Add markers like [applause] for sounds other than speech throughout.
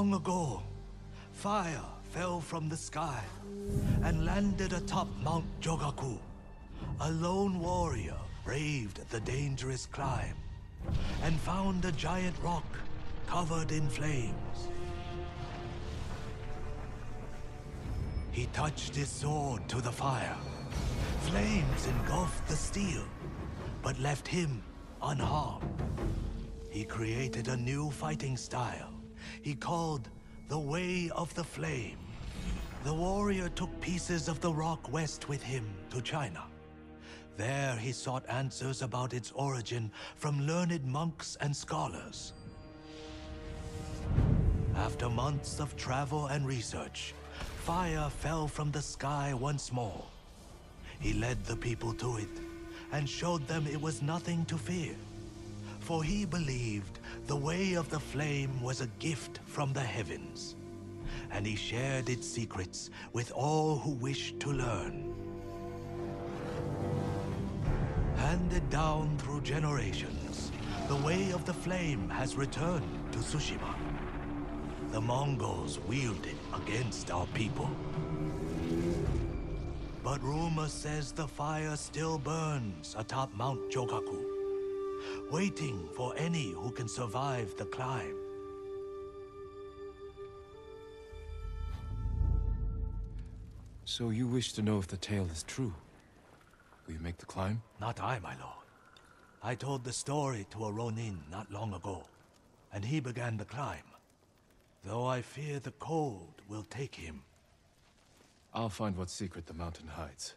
Long ago, fire fell from the sky and landed atop Mount Jogaku. A lone warrior braved the dangerous climb and found a giant rock covered in flames. He touched his sword to the fire. Flames engulfed the steel, but left him unharmed. He created a new fighting style he called the Way of the Flame. The warrior took pieces of the rock west with him to China. There he sought answers about its origin from learned monks and scholars. After months of travel and research, fire fell from the sky once more. He led the people to it and showed them it was nothing to fear. For he believed the way of the flame was a gift from the heavens, and he shared its secrets with all who wished to learn. Handed down through generations, the way of the flame has returned to Tsushima. The Mongols wield it against our people. But rumor says the fire still burns atop Mount Jogaku, waiting for any who can survive the climb. So you wish to know if the tale is true? Will you make the climb? Not I, my lord. I told the story to a Ronin not long ago, and he began the climb. Though I fear the cold will take him. I'll find what secret the mountain hides.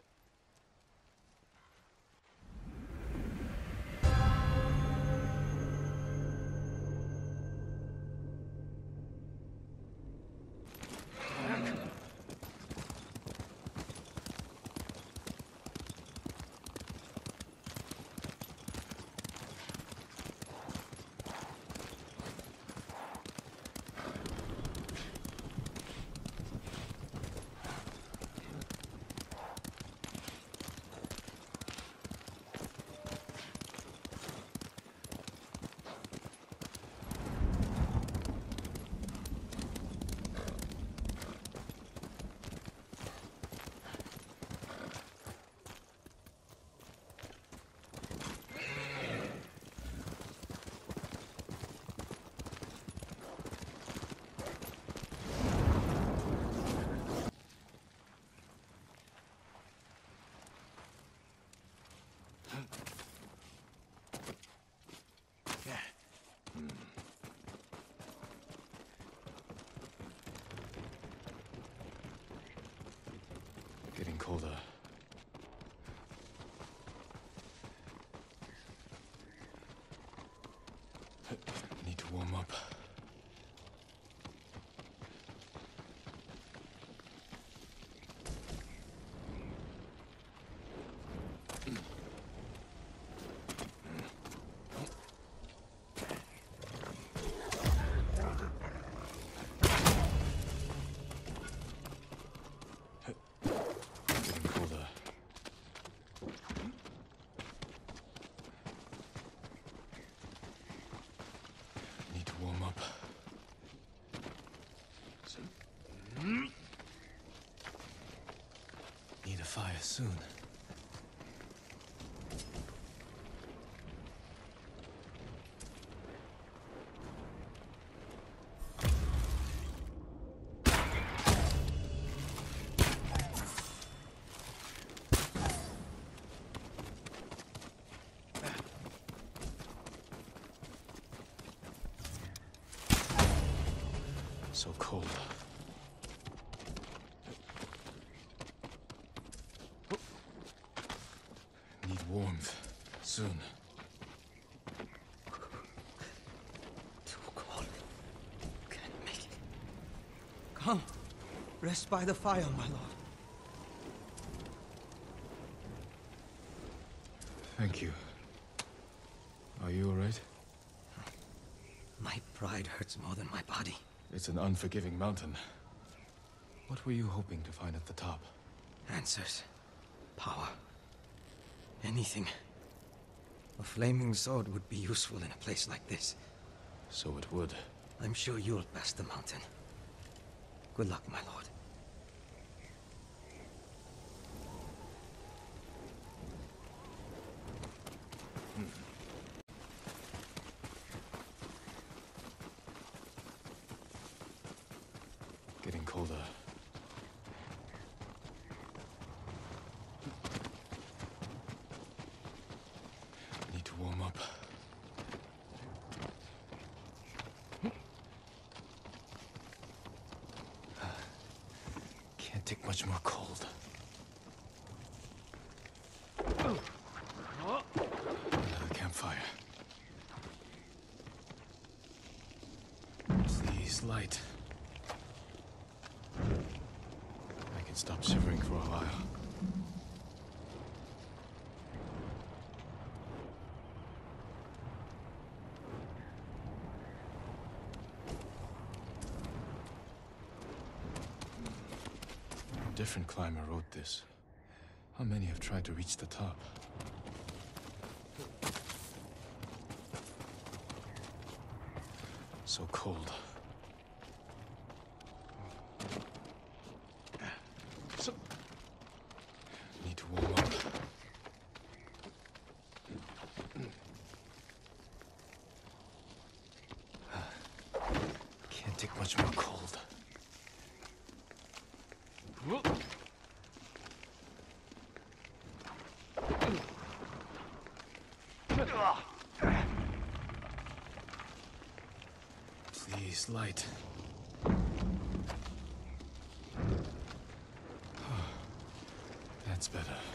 Getting colder. Need to warm up. Getting colder. Need to warm up. Need a fire soon. So cold. Need warmth. Soon. Too cold. Can't make it. Come. Rest by the fire, my lord. Thank you. Are you alright? My pride hurts more than my body. It's an unforgiving mountain. What were you hoping to find at the top? Answers. Power. Anything. A flaming sword would be useful in a place like this. So it would. I'm sure you'll pass the mountain. Good luck, my lord. Getting colder. Need to warm up. Can't take much more cold. Another campfire. Please, light. I can stop shivering for a while. A different climber wrote this. How many have tried to reach the top? So cold. Need to warm up. Can't take much more cold. Please, light. [sighs] That's better.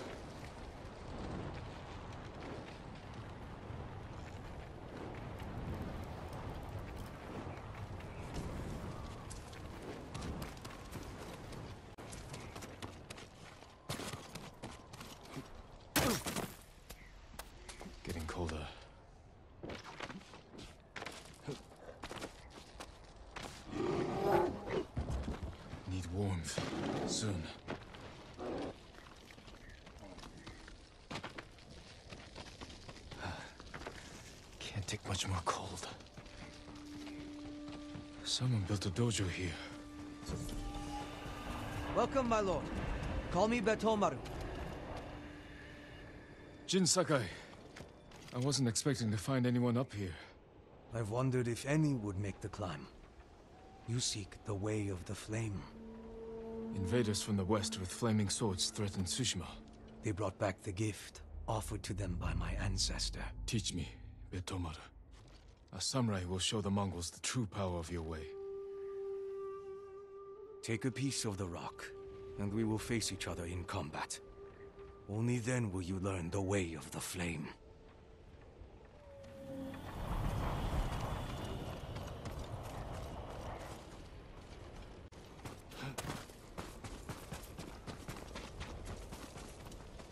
Warmth. Soon. [sighs] Can't take much more cold. Someone built a dojo here. Welcome, my lord. Call me Betomaru. Jin Sakai. I wasn't expecting to find anyone up here. I've wondered if any would make the climb. You seek the way of the flame. Invaders from the west with flaming swords threaten Tsushima. They brought back the gift offered to them by my ancestor. Teach me, Betomaru. A samurai will show the Mongols the true power of your way. Take a piece of the rock, and we will face each other in combat. Only then will you learn the way of the flame.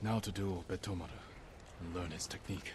Now to duel Betomaru and learn his technique.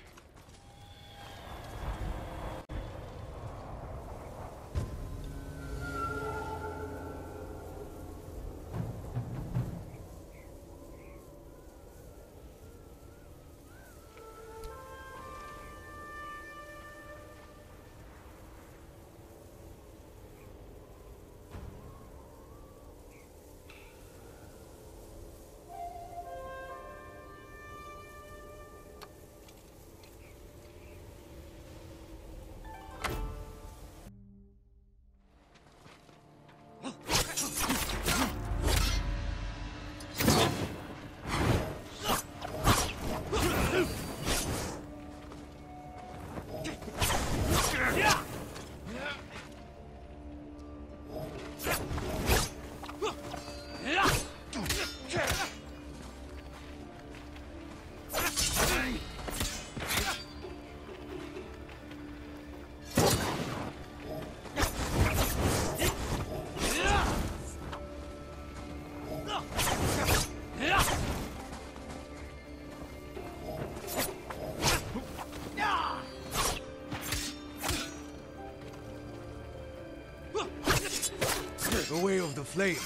Flame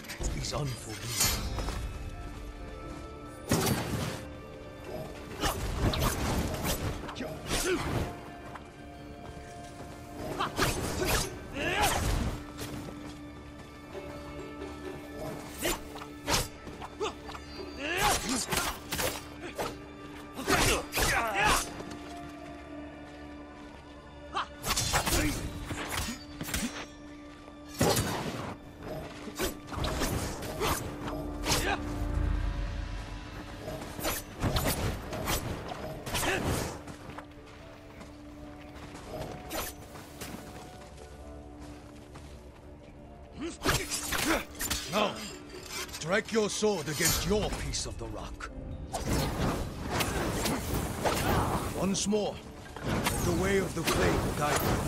is unforgiving. Strike your sword against your piece of the rock. Once more, let the way of the flame guide you.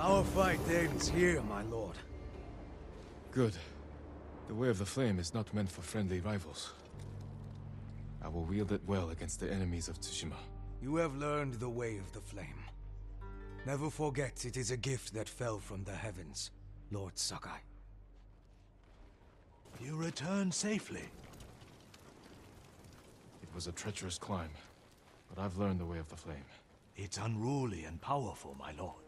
Our fight ends here, my lord. Good. The Way of the Flame is not meant for friendly rivals. I will wield it well against the enemies of Tsushima. You have learned the way of the flame. Never forget it is a gift that fell from the heavens, Lord Sakai. You return safely. It was a treacherous climb, but I've learned the Way of the Flame. It's unruly and powerful, my lord.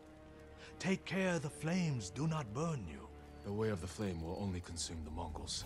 Take care the flames do not burn you. The Way of the Flame will only consume the Mongols.